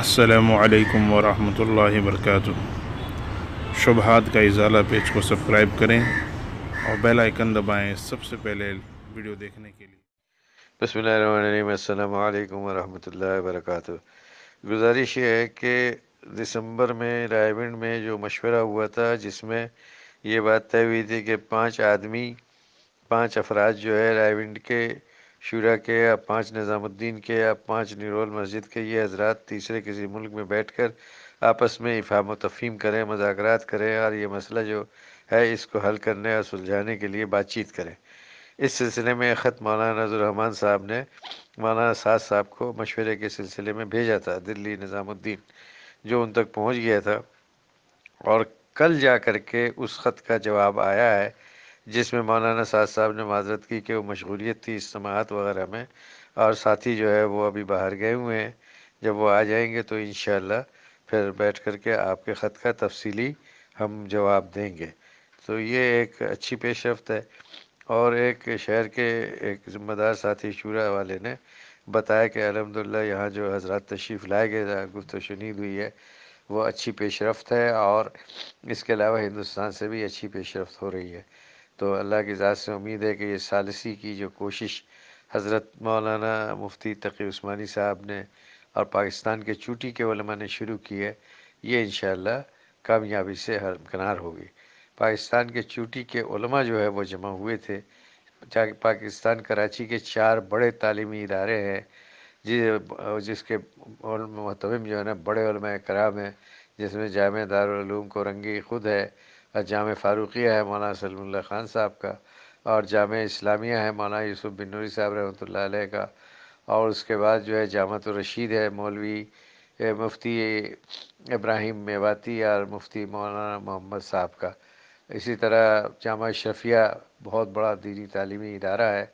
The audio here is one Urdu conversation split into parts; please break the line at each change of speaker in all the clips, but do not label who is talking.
السلام علیکم ورحمۃ اللہ وبرکاتہ۔ شبہات کا ازالہ پیج کو سبسکرائب کریں اور بیل آئیکن دبائیں سب سے پہلے ویڈیو دیکھنے کے لیے۔
بسم اللہ الرحمن الرحیم، السلام علیکم ورحمۃ اللہ وبرکاتہ۔ گزارش یہ ہے کہ دسمبر میں رائے میں جو مشورہ ہوا تھا، جس میں یہ بات طے ہوئی تھی کہ پانچ آدمی، پانچ افراد جو ہے رائے کے شورا کے یا پانچ نظام الدین کے یا پانچ نیرول مسجد کے، یہ حضرات تیسرے کسی ملک میں بیٹھ کر آپس میں افہام و تفہیم کریں، مذاکرات کریں اور یہ مسئلہ جو ہے اس کو حل کرنے اور سلجھانے کے لیے بات چیت کریں۔ اس سلسلے میں خط مولانا نظر الرحمان صاحب نے مولانا سعد صاحب کو مشورے کے سلسلے میں بھیجا تھا، دلی نظام الدین، جو ان تک پہنچ گیا تھا۔ اور کل جا کر کے اس خط کا جواب آیا ہے۔ جس میں مولانا سعد صاحب نے معذرت کی کہ وہ مشغولیت تھی اجتماعات وغیرہ میں، اور ساتھی جو ہے وہ ابھی باہر گئے ہوئے ہیں۔ جب وہ آ جائیں گے تو انشاءاللہ پھر بیٹھ کر کے آپ کے خط کا تفصیلی ہم جواب دیں گے۔ تو یہ ایک اچھی پیش رفت ہے۔ اور ایک شہر کے ایک ذمہ دار ساتھی شورا والے نے بتایا کہ الحمدللہ یہاں جو حضرات تشریف لائے گئے گفت و شنید ہوئی ہے، وہ اچھی پیش رفت ہے اور اس کے علاوہ ہندوستان سے بھی اچھی پیش رفت ہو رہی ہے۔ تو اللہ کی ذات سے امید ہے کہ یہ سالسی کی جو کوشش حضرت مولانا مفتی تقی عثمانی صاحب نے اور پاکستان کے چوٹی کے علماء نے شروع کی ہے، یہ انشاءاللہ کامیابی سے ہرکنار ہوگی۔ پاکستان کے چوٹی کے علماء جو ہے وہ جمع ہوئے تھے۔ پاکستان، کراچی کے چار بڑے تعلیمی ادارے ہیں جی، جس کے محتم جو ہے نا، بڑے علماء کرام ہیں، جس میں جامع دارالعلوم کورنگی خود ہے۔ جامع فاروقیہ ہے مولانا سلم اللہ خان صاحب کا، اور جامع اسلامیہ ہے مولانا یوسف بن نوری صاحب رحمۃ اللہ علیہ کا، اور اس کے بعد جو ہے جامع الرشید ہے مولوی مفتی ابراہیم میواتی اور مفتی مولانا محمد صاحب کا۔ اسی طرح جامع شفیہ بہت بڑا دینی تعلیمی ادارہ ہے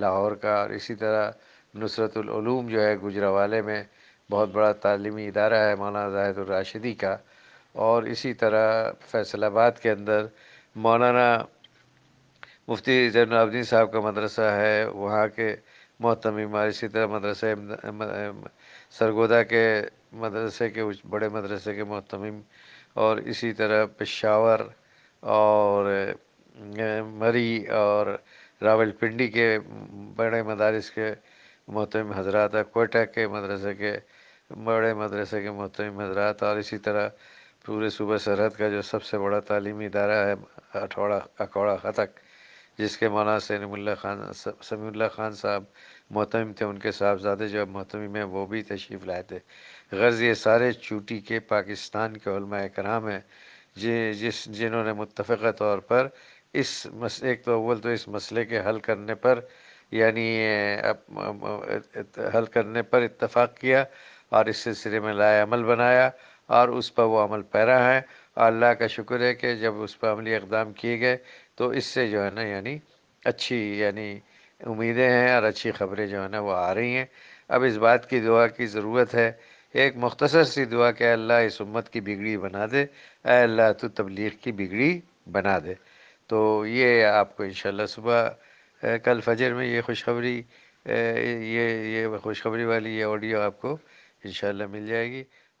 لاہور کا، اور اسی طرح نصرت العلوم جو ہے گجرا والے میں بہت بڑا تعلیمی ادارہ ہے مولانا زاہد الراشدی کا۔ اور اسی طرح فیصل آباد کے اندر مولانا مفتی زین العابدین صاحب کا مدرسہ ہے، وہاں کے محتمیم اور اسی طرح مدرسہ سرگودا کے مدرسے کے بڑے مدرسے کے محتمیم اور اسی طرح پشاور اور مری اور راول پنڈی کے بڑے مدارس کے محتمیم حضرات، کوئٹہ کے مدرسے کے بڑے مدرسے کے محتمیم حضرات، اور اسی طرح پورے صوبہ سرحد کا جو سب سے بڑا تعلیمی ادارہ ہے، اٹھوڑا، اکوڑا خطک، جس کے مولانا سلیم اللہ خان، سمیع اللہ خان صاحب محتمم تھے، ان کے صاحبزادے جو محتمم ہیں، وہ بھی تشریف لائے تھے۔ غرض یہ سارے چوٹی کے پاکستان کے علماء کرام ہیں جی جس، جنہوں نے متفقہ طور پر اس ایک تو اول تو اس مسئلے کے حل کرنے پر یعنی حل کرنے پر اتفاق کیا اور اس سلسلے میں لائے عمل بنایا۔ اور اس پر وہ عمل پیرا ہے۔ اور اللہ کا شکر ہے کہ جب اس پر عملی اقدام کیے گئے، تو اس سے جو ہے نا یعنی اچھی یعنی امیدیں ہیں اور اچھی خبریں جو ہے نا، وہ آ رہی ہیں۔ اب اس بات کی دعا کی ضرورت ہے۔ ایک مختصر سی دعا کہ اللہ اس امت کی بگڑی بنا دے۔ اے اللہ، تو تبلیغ کی بگڑی بنا دے۔ تو یہ آپ کو انشاءاللہ صبح کل فجر میں یہ خوشخبری یہ یہ خوشخبری والی یہ آڈیو آپ کو انشاءاللہ مل جائے گی۔